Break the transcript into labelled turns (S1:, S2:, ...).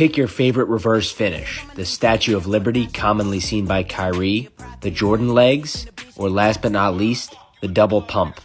S1: Pick your favorite reverse finish the Statue of Liberty, commonly seen by Kyrie, the Jordan legs, or last but not least, the double pump.